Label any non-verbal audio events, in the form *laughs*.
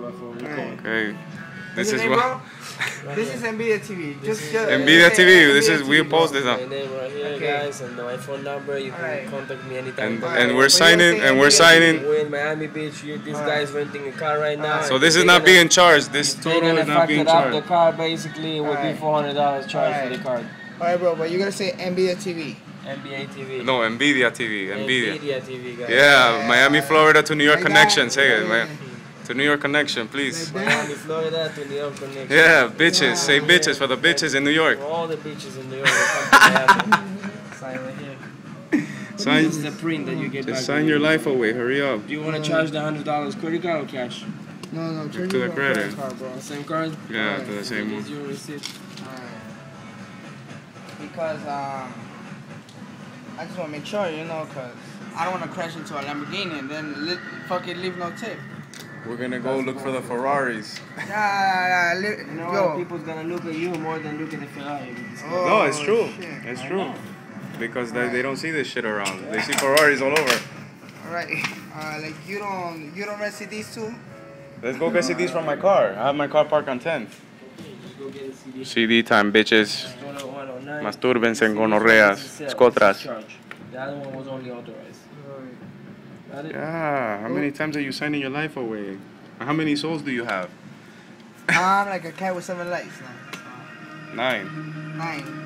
my phone. Record. Okay. This What's is your name, what. This is Envidia TV. Just, just Envidia say TV. This is we TV, bro. post this My up. name right here, Okay. guys, and my phone number. You can Alright. contact me anytime. And and we're you signing and we're signing. We're in Miami Beach. You, this Alright. guy's renting a car right now. Alright. So this is not gonna- being charged. This if they're total gonna is not being it up, the car basically would be four hundred dollars charge for the card. Alright, bro, but you gotta say Envidia TV. NBA TV. No, Envidia TV. Envidia. Envidia TV, guys. Yeah, Miami, Florida to New York Like connection. that. Say it, Yeah. man. To New York connection, please. Like Miami, Florida to New York connection. Yeah, bitches. Say bitches for the bitches in New York. For all the beaches in New York, they come to Miami. *laughs* Sign right here. Sign, This is the print that you get back. just sign your life away. Hurry up. Do you want to charge the hundred dollars credit card or cash? No, no, turn To the credit. card, bro. The same card. Yeah, to the same Here's one. your receipt. Alright. Because, um, I just wanna make sure, you know, cause I don't wanna crash into a Lamborghini and then li- fucking leave no tip. We're gonna go look for the Ferraris. *laughs* Nah, nah, nah, li- You know yo. what? People's gonna look at you more than look at the Ferrari. with this car. Oh, No, it's true. shit. It's true. know. Because they, they don't see this shit around. They see Ferraris all over. Alright, *laughs* uh, like you don't, you don't rent CDs too? Let's go get CDs from my car. I have my car parked on 10. Just go get a CD. CD time, bitches. Store 109. Mastúrbense en CD gonorreas, escotras. charge. The other one was only authorized. Got it? Yeah, how many oh. times are you signing your life away? How many souls do you have? I'm like a cat with seven legs now. Uh, nine. Nine.